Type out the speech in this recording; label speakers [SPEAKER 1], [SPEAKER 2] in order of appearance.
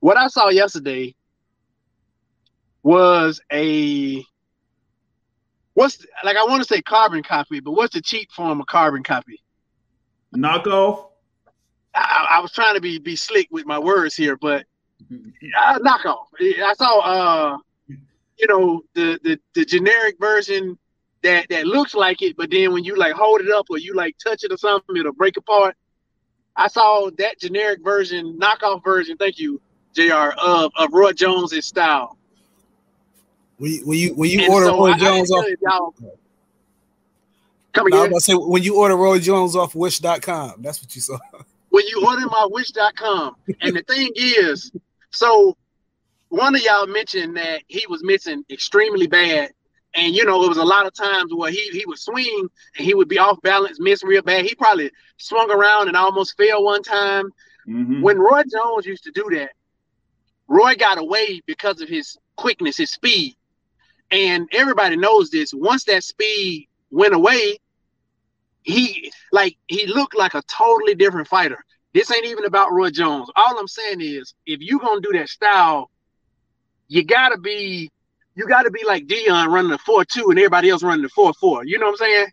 [SPEAKER 1] what I saw yesterday was a what's like I want to say carbon copy, but what's the cheap form of carbon copy?
[SPEAKER 2] Knockoff.
[SPEAKER 1] I, I was trying to be be slick with my words here, but uh, knockoff. I saw uh you know the the the generic version that that looks like it, but then when you like hold it up or you like touch it or something, it'll break apart. I saw that generic version, knockoff version. Thank you, Jr. of of Roy Jones's style.
[SPEAKER 3] When you when you, when you order so Roy I, Jones I off, y'all, come again. I was about to say when you order Roy Jones off Wish.com, that's what you saw.
[SPEAKER 1] When you order my Wish.com, and the thing is, so one of y'all mentioned that he was missing extremely bad. And you know, it was a lot of times where he he would swing and he would be off balance, miss real bad. He probably swung around and almost fell one time. Mm-hmm. When Roy Jones used to do that, Roy got away because of his quickness, his speed. And everybody knows this. Once that speed went away, he like he looked like a totally different fighter. This ain't even about Roy Jones. All I'm saying is if you're gonna do that style you gotta be you gotta be like Deion running the four two and everybody else running the four four. You know what I'm saying?